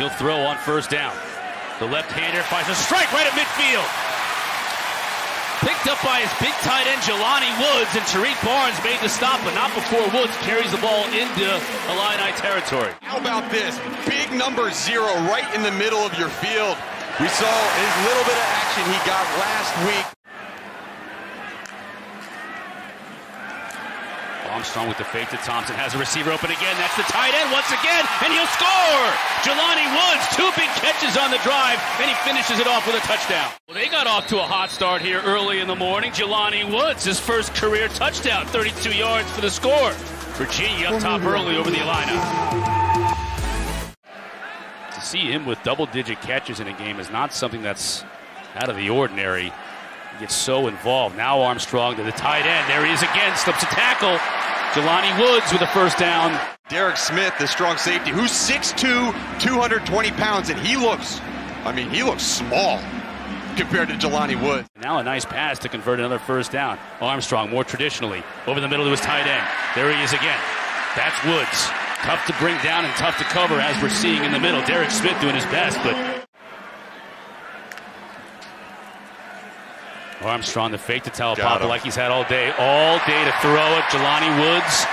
He'll throw on first down. The left-hander finds a strike right at midfield. Picked up by his big tight end Jelani Woods, and Tarique Barnes made the stop, but not before Woods carries the ball into Illini territory. How about this? Big number zero right in the middle of your field. We saw his little bit of action he got last week. Armstrong with the fake to Thompson. Has a receiver open again. That's the tight end once again, and he'll score! Jelani Woods, two big catches on the drive, and he finishes it off with a touchdown. Well, they got off to a hot start here early in the morning. Jelani Woods, his first career touchdown, 32 yards for the score. Virginia up top early over the Illini. To see him with double-digit catches in a game is not something that's out of the ordinary He gets so involved. Now Armstrong to the tight end. There he is again, slips a tackle. Jelani Woods with a first down. Derek Smith, the strong safety, who's 6'2", 220 pounds, and he looks, I mean, he looks small compared to Jelani Woods. Now a nice pass to convert another first down. Armstrong, more traditionally, over the middle to his tight end. There he is again. That's Woods. Tough to bring down and tough to cover, as we're seeing in the middle. Derek Smith doing his best, but Armstrong, the fake to tell Taulapapa like he's had all day. All day to throw it. Jelani Woods